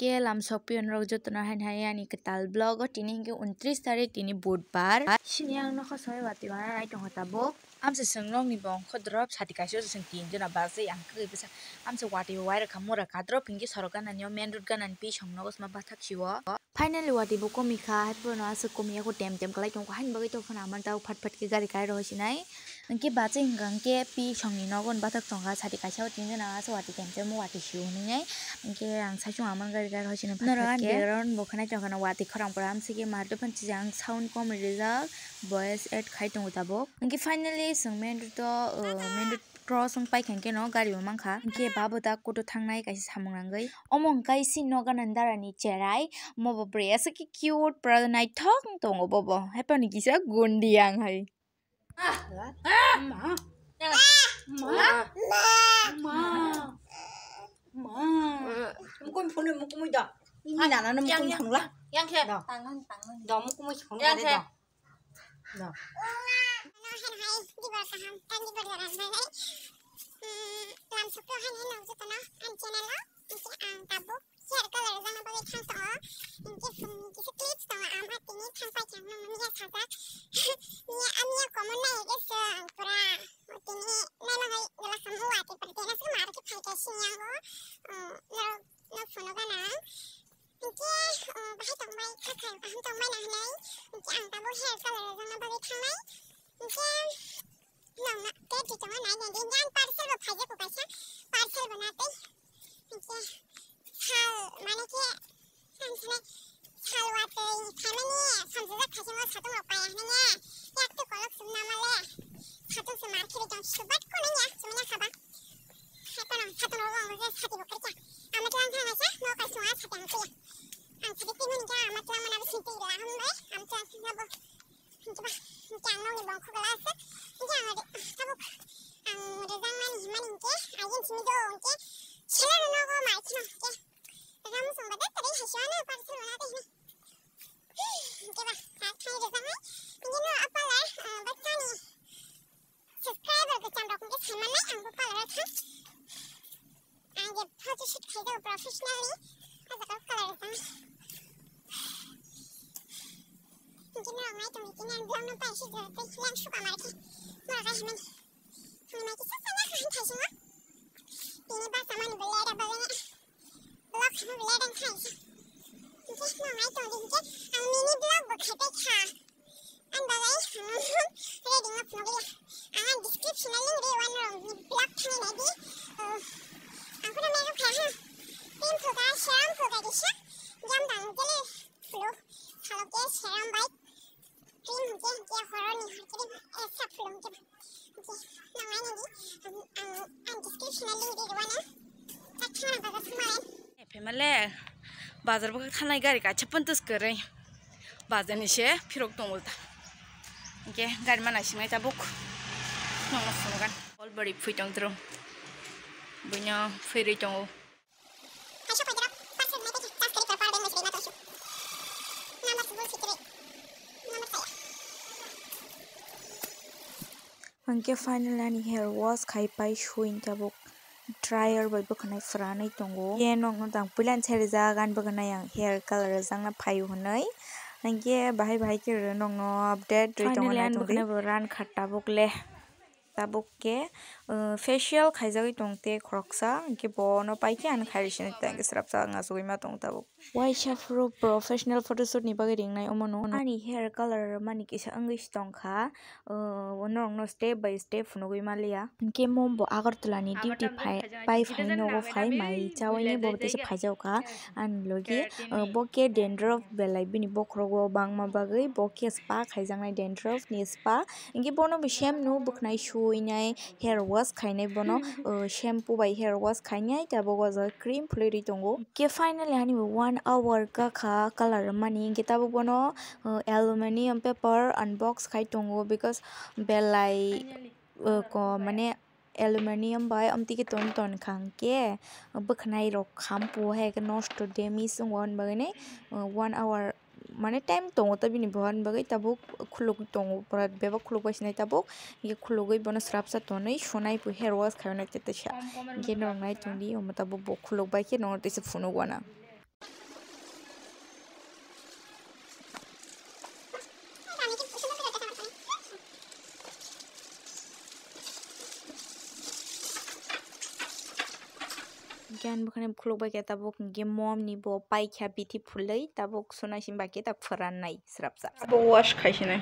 কে লাম সকপি অনুরোগ যত্ন হাইন হাই আনি কেতাল ব্লগ তিনি হিংকে উনত্রিশ তারিখ তিনি বুধবার সিনিয়াং নখ সময় বাতি বানা রাই টং হতাবো আমসে সংরং নি বং খদ্রব সাতি কাশিও সে তিন জন বাসে আঙ্ক গিপসা আমসে ওয়াটি ওয়াই রাখা মোরা কাদ্রব হিংকে সরকার নানিও মেন রুট গানান পি সংনগস মা বাথাক শিও फाइनल वाटी बो कोमी खा हाथ पर ना से कोमी को टेम टेम कलाई तुमको हाइन बगे तो फन आमन ताऊ फट फट के गाड़ी काय रोहिस नाइ अंके बाचे इंगं के पी संगी नगन बातक तंगा छाती काय छाओ तीन जना आसो वाटी टेम टेम वाटी शिउ नि नाइ अंके आं सा छु आमन गाड़ी काय रोहिस ना नरान बेरन बखना तखना वाटी खरम पराम से के मारते फन छि आं साउंड कम रिजल्ट वॉइस एट खाइ तुम ताबो अंके फाइनली संग मेन तो मेन cross ang pai khanke no gari mamang kha ke babu ta koto thangnai kai samangranggai omong kai sin no ganandara ni cherai mo bobre asa ki cute pra nai thok tong bobo hepa ni kisa gondiang hai ma ma ma ma ma mo ko phone mo ko mo da ni nana no mo ko thangla yang khe da tangan tangan da mo ko mo thangla da da perlahan hai di bawah saham dan di bawah dolar sebenarnya lam suplo hai hai nongsu tono an channel lo inci ang tabu share ke lalu zang bawa kang so inci fung inci seklip so am hati ni kang pai kang nong am nai ke se ang pura hati ni nai lo hai dolar samu ati na se mar ke pai ke siang go lo lo fono ganang inci bahai tong bai kakak bahai tong bai nai inci ang tabu share ke lalu zang bawa kang नौना के जितना ना जाने जान पार्सल वो खाजे को कैसा पार्सल बनाते इनके हाल माने के संसने हालवा तो खाने ने संसद खाजे में सातों लोग पाया है ने याक तो कोलक सुनना मले सातों से मार के ले जाऊं स ु jangan nih bang kok kelas jangan ada tabuk ada zaman nih mana ini ya ayen sini dong ke channel no go mai kino ke kamu sumber data dari hasil no parcel mana teh nih ke bah kayak ada zaman ini no apa lah baca nih subscriber ke channel aku ke sama nih aku pala rekha aja photoshoot kayak professionally ada kalau kalau sama mig om ingen glömde på en sida att det är en sjuka marki. Några av mig. Hon är mig till sista när han tar sig nå. Det är bara samman och lära bara en blok och lära den tar sig. Det är nog mig till inte en mini-blog och heter Kha. En bara en redning av några. En description eller बाजार बघत खाना गाडी का छप्पन तस बाजार निशे फिरोक तो बोलता ओके गाड़ी में नाशी मैं बुक बड़ी फिट अंतरों बुनिया फिर ही अंके फाइनल हेयर वॉश खाई पाई शो dryer bai bakhanai franai tongo ye nong no tang pulan cherja gan bakhanai ang hair color jang na phayu honai nang ye bahai bahai ke nong no update ri tongo na tongo ran khatta bokle tabuk ke facial khai jagi tong te khroksa ke bono pai ke an khai rishin ta ge srap sa nga sui ma tong tabuk why shall pro professional photo shoot ni ba ge ring nai omono ani hair color mani ki sa english tong kha onong no step by step no gui malia ke mom bo agar tulani duty phai pai phai no go phai mai chawai ni bo te se phai jau kha an logi bo ke dandruff belai bini bokhro go bang ma ba gei bo ke spa khai jangnai dandruff ni spa ge bono bishem no buknai shu ফুইনাই hair wash খাইনাই বন shampoo বাই hair wash খাইনাই তাবো গজা cream ফুলেরি তঙ্গো কে ফাইনালি আনিব ওয়ান আওয়ার কাকা কালার মানে কে তাবো বন অ্যালুমিনিয়াম পেপার আনবক্স খাই তঙ্গো বিকজ বেলাই মানে এলুমিনিয়াম বাই অমতিকে তন তন খাংকে বখনাই রক খাম পো হ্যাঁ নষ্ট ডেমিস ওয়ান বাগানে ওয়ান আওয়ার माने टाइम दङ दा बिनि बहान बागै ताबो खुलुग दङ बरा बेबा खुलुग बायसिनाय ताबो ये खुलुगै बन स्राप सा तनै सनाय बु हेयर वास खायनाय तेते छ गे नङाय तुंदि ओमा ताबो बखुलुग बायके नङा तैसे फुनो गना kean bokani bokhlog bai ke tabok hingke mom ni bo paikha bithi phulai tabok sonasim bai ke tak phoranai srapsa abo wash khaisinai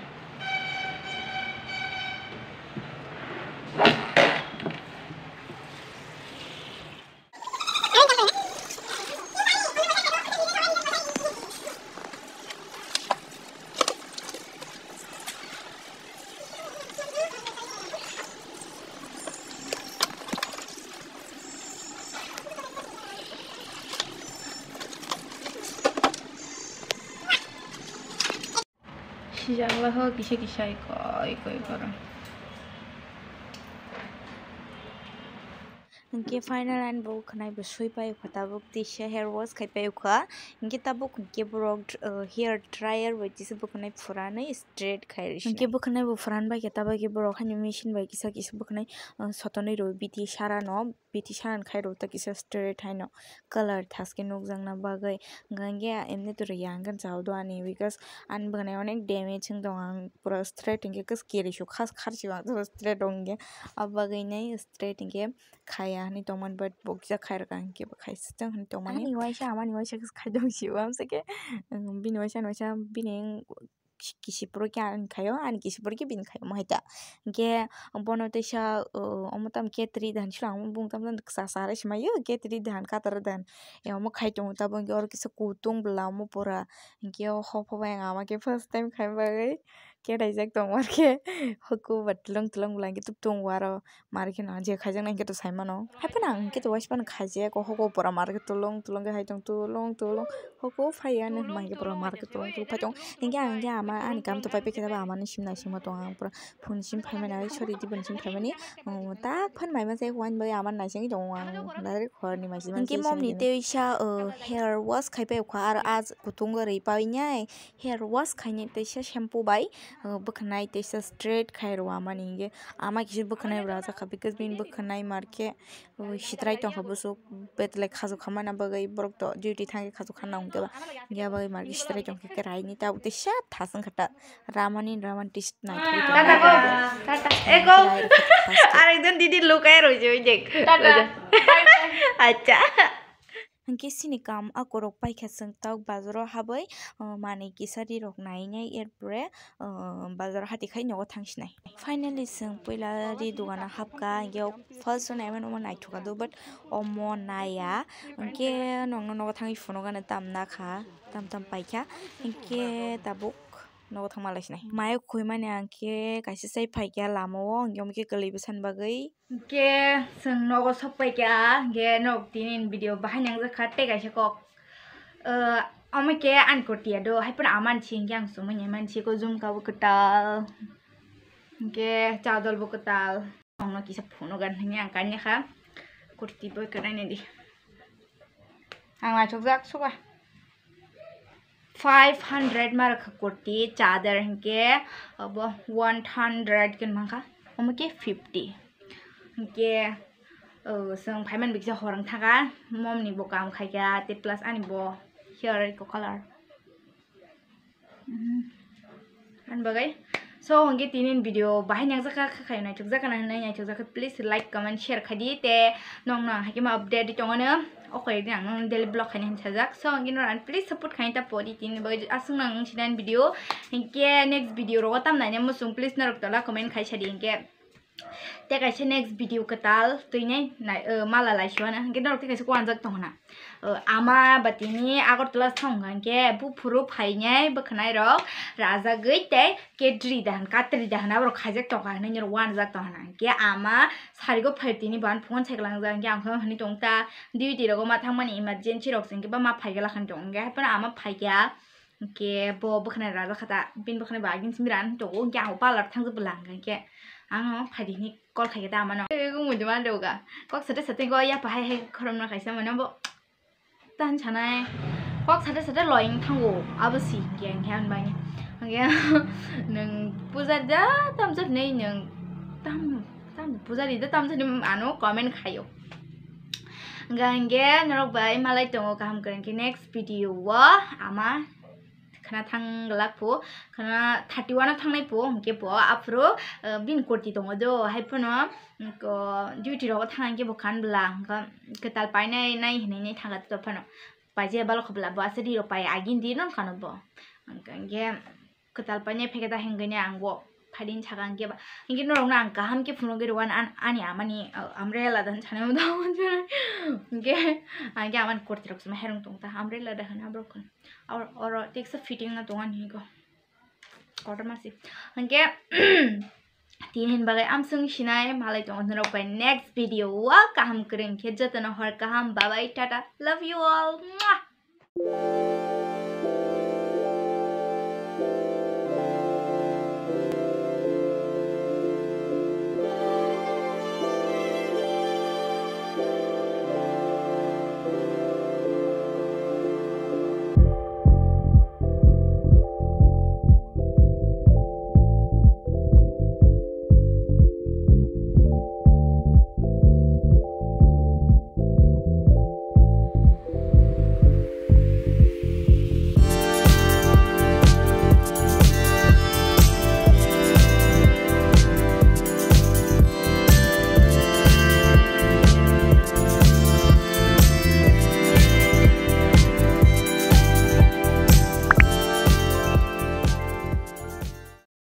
জাগলা হোক কিসে কিসাই কয় কয় করো इनके फाइनल एंड बो खनाई बसुई पाई हेयर वॉश खाई पाई उखा इनके तबो इनके ब्रोग हेयर ड्रायर वैसी से बुखनाई फुराने स्ट्रेट खाई इनके बुखनाई फुरान बाई तबा के ब्रोग खाने मशीन बाई किसा किसा बुखनाई सतने रो बीती सारा नो बीती सारा खाई रो तक स्ट्रेट है नो कलर था उसके नुक जंगना बागे गंगे इमने तो रियांगन चाव दो आने बिकॉज आन बुखनाई अनेक डेमेज दं पूरा स्ट्रेट इनके खास खार स्ट्रेट होंगे अब बागे नहीं स्ट्रेट इनके खाया হানি তমান বাট বগিজা খাই রাখা কে খাইছে তো হানি তমান নিওয়াইছে আমা নিওয়াইছে খাই দংছি ও আমসে কে বি নিওয়াইছে নিওয়াইছে বিনে কিছি পুরো কে আন খায়ো আন কিছি পুরো কে বিন খায়ো মহিতা গে বনতে সা অমতাম কে ত্রি ধান ছিল আম বুংতাম দন সা সারে সময় কে ত্রি ধান কাতর ধান এ অম খাই তো তা বং গে অর কিছু কুতুং বলা অম পোরা গে হফ ভাই আমাকে ফার্স্ট টাইম খাই বাগাই kedaijak tongmar khe huku ba tulong tulong bulang kitub tongo aro marke na je khaijak nai ketu saimano haipana angke to waispan khaijak huku pora marke tulong tulong ke haitong tulong tulong huku phaiya ne maike pora marke tulong tulong phaitong engke angke ama ani kam to paipe kheda ba amani simna sima tong ang pora phun sim phaimana chori di phun sim phaimani tak phan maima se wan bai amar nai singi tong ang dare khor ni maisi engke mom ni te isha hair wash khaipe khwa aro आज गुतुंग रे पाइन्याय hair wash खाइने तेसा shampoo bye बोखानाय तेसा स्ट्रेट खायरो आमानिगे आमा किसि बोखानाय ब्राजा खा बिकज बिन बोखानाय मारके सित्राय तो खबो सो बेतले खाजो खामाना बगै बरक तो ड्यूटी थांगे खाजो खाना हुंगे बा या बगै मारके सित्राय तो के रायनि ता उते शा थासन खटा रामानी रामान टिस्ट ना तो टाटा गो टाटा ए गो আর চিনি কাম আকর পাইখা সঙ্গ বাজার হাবই মানে কিসারি রক নাই এরপরে বাজার হাতে খাই নগ থাকসিনাই ফাইনালি সঙ্গ পৈলারি দোকানা হাবকা এগেও ফার্স্ট নাই মানে নাই থাকা দো বাট অম নাইয়া কে নগ নগ থাকি ফোনগানে দাম না খা দাম দাম পাইখা কে তাবো nogo thangmalaisina mai khuimani angkhe kaisa sai phaikya lamao yang omoke kalibu bagai, ke sung nogo sopai kya ge nok tinin video yang ja khatte kaisa kok eh, ke an kotia do pun aman ching yang nyaman man kok zoom kau ketal ke chadol bu ketal ongno kisa phono gan hangi angkanya kha kurti boy kanane di ang ma chok jak 500 marakha kurti chadar hingke abo 100 ken mangka omke 50 hingke o song payment horang thaka mom ni bo kam khai kya te plus ani bo here ko color an bagai so hingke tinin video bahin yang zaka khai na chuk zaka na nai chuk zaka please like comment share khadi te nong nong ma update tongana okay ang nang del blog khani thajak so angin ran please support khani ta podi tin bagi asung nang chidan video ke next video ro tam na musung please narok tala comment khai chadi ke te kai next video katal tuine na eh, mala lai shwana ke narok te zak tong na. आमा बेनी अगर तु फ्रु फै बख राजा गइतै के के दन कि दाहान र खाइत खानेर वान जातक आमा सारिको फैदिनी बोन सय जाके अब हुटिरको माङ्ग ए इमारजेन्सिउँ कि बमा फैगला खाद्यापो फैग्याङ्के बो बना बखेन बिसमो औ पारलर थङ्गल लगान अङ फैदिनी कल खाइदे आमनौ कसै छैन गयो पहिला खाइस मैले अब ันฉันไอพวกฉันได้ฉันได้ลอยทั้งโอ้อาบสีแกงแค่นั้นไปเนี่ยแกหนึ่งผู้ชายจะตั้มจะไหนหนึ่งตั้มตั้มผู้ชายจะตั้มจะไหนอ่านว่าคอมเมนต์ใครอยู่งั้นแกนรกไปมาเลยตรงกับคำกันคือ next video ว่าอามา karena tanggal aku karena thirty one tanggal itu mungkin bu apro eh, bin kurti dong aja, hepono ke duty rawat tanggal ini bukan belang, ke talpai nih nih nih nih tanggal itu pun, pasti ya balok belang, bahasa di lupa ya agin di non kanu bu, angkanya ke talpai nih pegi tahan gini anggup फाड़ी छाकांग रंगका हम के फूलों के रोन आनी आमानी हम्रेला छाने के आमान कुर्ती रख हे तुंगता हम्रे लादान अब रखन और और टेक् फिटिंग तुंगानी को कटर मासी हे तीन हिन बगे आम सुनाए मालय तुम पाए नेक्स्ट भिडियो कहम करें जतन हर कहम बाबाई टाटा लव यू ऑल